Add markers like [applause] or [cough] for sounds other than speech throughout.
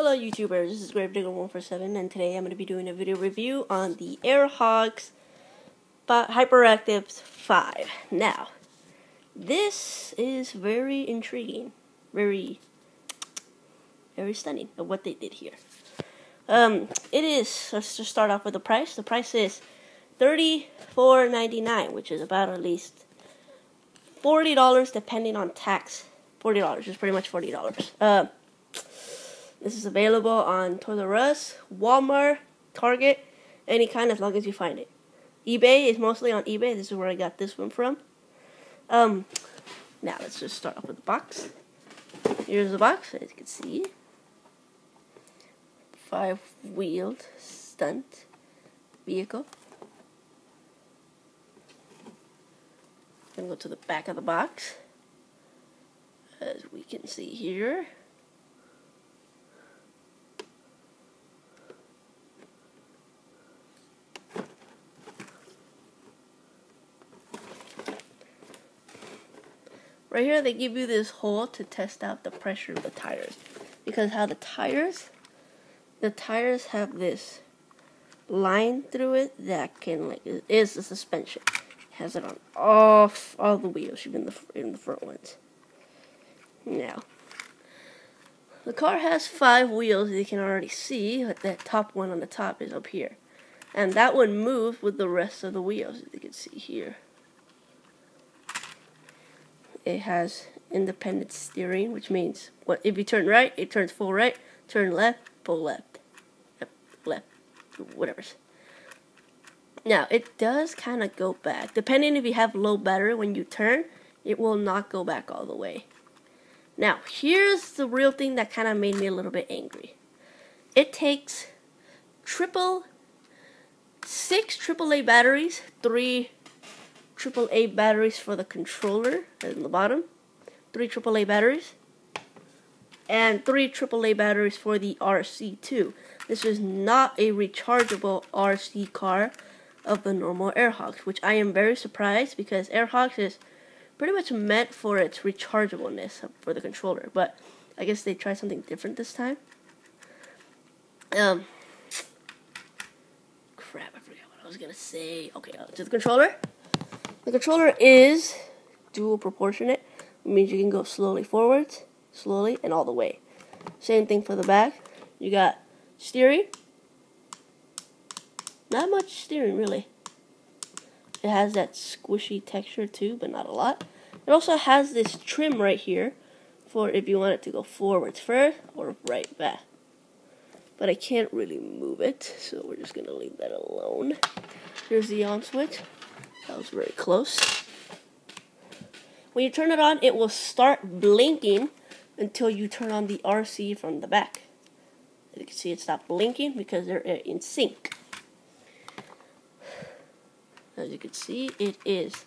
Hello YouTubers, this is Gravedigger147 and today I'm going to be doing a video review on the AirHogs Hyperactive 5. Now, this is very intriguing, very, very stunning of what they did here. Um, it is, let's just start off with the price. The price is $34.99, which is about at least $40 depending on tax. $40, is pretty much $40. Uh, this is available on Toys R Us, Walmart, Target, any kind as long as you find it. eBay is mostly on eBay. This is where I got this one from. Um, now let's just start off with the box. Here's the box, as you can see. Five-wheeled stunt vehicle. Gonna go to the back of the box. As we can see here. Right here, they give you this hole to test out the pressure of the tires. Because how the tires, the tires have this line through it that can, like, is the suspension. It has it on all, all the wheels, even the, even the front ones. Now, the car has five wheels, you can already see, but that top one on the top is up here. And that one moves with the rest of the wheels, as you can see here it has independent steering, which means what if you turn right, it turns full right, turn left, full left, left, left whatever. Now, it does kind of go back. Depending if you have low battery when you turn, it will not go back all the way. Now, here's the real thing that kind of made me a little bit angry. It takes triple, six AAA batteries, three AAA batteries for the controller in the bottom, three AAA batteries, and three AAA batteries for the RC2. This is not a rechargeable RC car of the normal AirHogs, which I am very surprised because AirHogs is pretty much meant for its rechargeableness for the controller, but I guess they tried something different this time. Um, crap, I forgot what I was gonna say. Okay, uh, to the controller. The controller is dual proportionate, it means you can go slowly forwards, slowly, and all the way. Same thing for the back. You got steering. Not much steering, really. It has that squishy texture too, but not a lot. It also has this trim right here for if you want it to go forwards first or right back. But I can't really move it, so we're just going to leave that alone. Here's the on switch. That was very close. When you turn it on, it will start blinking until you turn on the RC from the back. You can see, it stopped blinking because they're in sync. As you can see, it is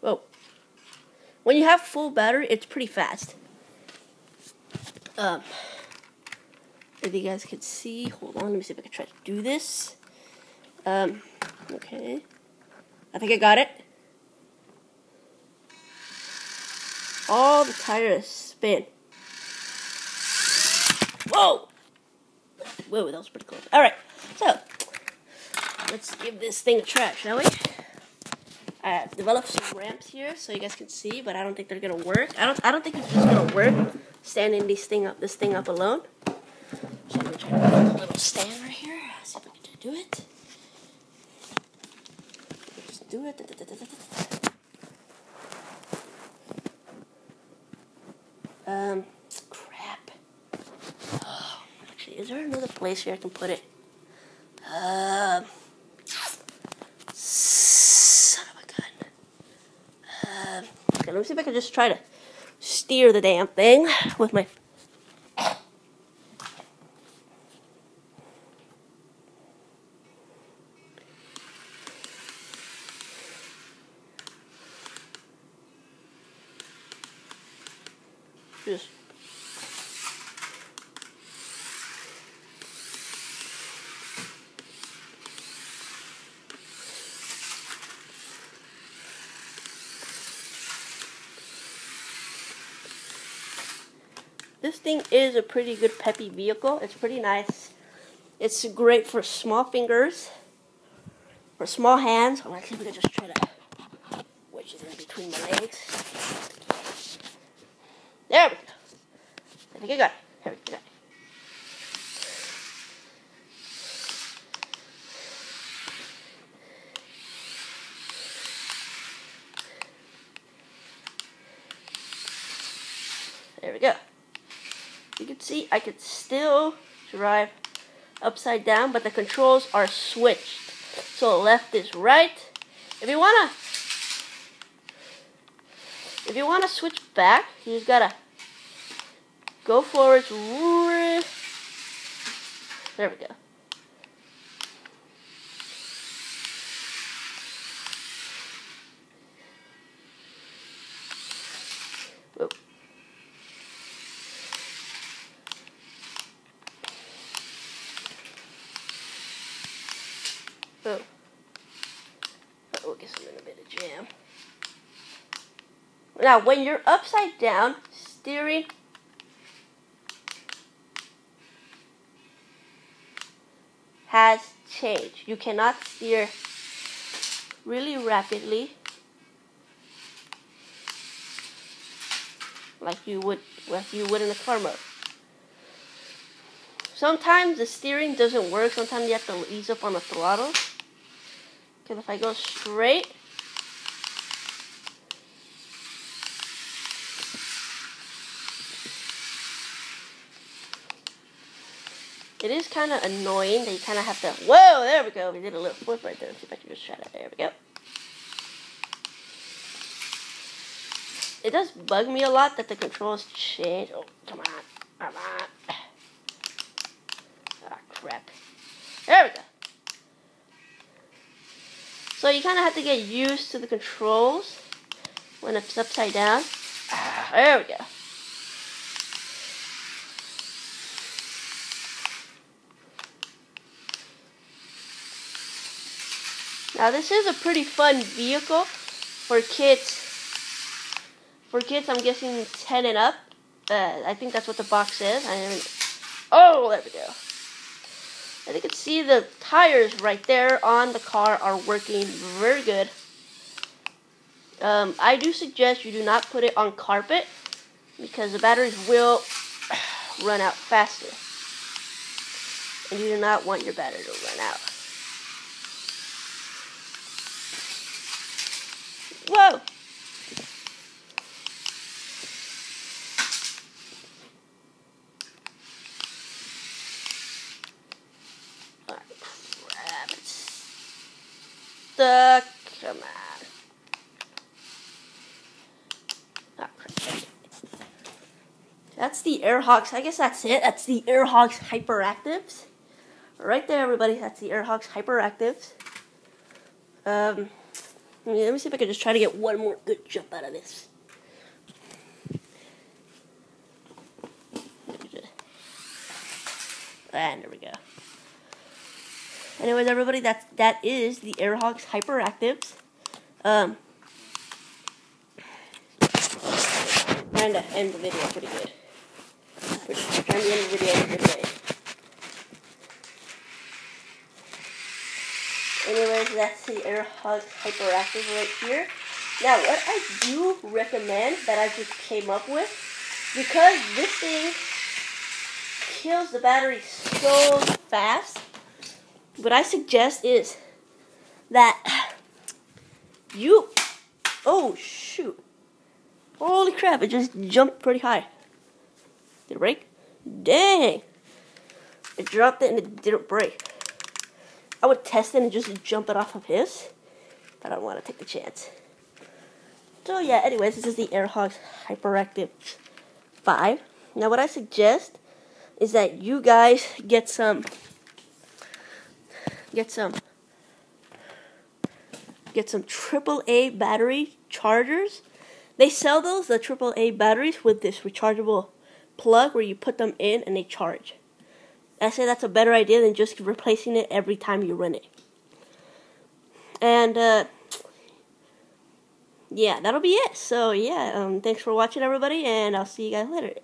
Whoa. When you have full battery, it's pretty fast. Um, if you guys could see. Hold on, let me see if I can try to do this. Um, okay. I think I got it. All the tires spin. Whoa! Whoa, that was pretty close. Alright, so, let's give this thing a try, shall we? I have developed some ramps here so you guys can see, but I don't think they're gonna work. I don't I don't think it's just gonna work standing this thing up this thing up alone. Little stand right here. See if I can do it. Just do it. Da, da, da, um, crap. Oh, actually, is there another place here I can put it? Um, son of a gun. Um, okay, let me see if I can just try to steer the damn thing with my This thing is a pretty good peppy vehicle. It's pretty nice. It's great for small fingers, for small hands. I'm actually gonna just try to wedge it in between my legs. There we go. I. Here we go. There we go. You can see I can still drive upside down, but the controls are switched. So left is right. If you wanna, if you wanna switch back, you just gotta go forwards. There we go. Oh. In a bit of jam. Now, when you're upside down, steering has changed. You cannot steer really rapidly like you would like you would in a car mode. Sometimes the steering doesn't work. Sometimes you have to ease up on the throttle. Because if I go straight, it is kind of annoying that you kind of have to. Whoa, there we go. We did a little flip right there. Let's see if I can just try it. There we go. It does bug me a lot that the controls change. Oh, come on. Come on. Ah, crap. There we go. So you kind of have to get used to the controls when it's upside down. Ah, there we go. Now this is a pretty fun vehicle for kids. For kids, I'm guessing 10 and up. Uh, I think that's what the box says. I Oh, there we go. As you can see, the tires right there on the car are working very good. Um, I do suggest you do not put it on carpet because the batteries will [sighs] run out faster. And you do not want your battery to run out. Whoa! stuck. Come on. Oh, that's the AirHogs. I guess that's it. That's the AirHogs Hyperactives. Right there, everybody. That's the AirHogs Hyperactives. Um, let me see if I can just try to get one more good jump out of this. And there we go. Anyways, everybody, that that is the AirHogs Hyperactives. Um, trying to end the video pretty good. Pretty, trying to end the video a good way. Anyways, that's the AirHogs Hyperactive right here. Now, what I do recommend that I just came up with, because this thing kills the battery so fast, what I suggest is that you. Oh, shoot. Holy crap, it just jumped pretty high. Did it break? Dang. It dropped it and it didn't break. I would test it and just jump it off of his, but I don't want to take the chance. So yeah, anyways, this is the AirHogs Hyperactive 5. Now what I suggest is that you guys get some get some get some AAA battery chargers. They sell those the AAA batteries with this rechargeable plug where you put them in and they charge. I say that's a better idea than just replacing it every time you run it. And uh, yeah, that'll be it. So yeah, um, thanks for watching everybody, and I'll see you guys later.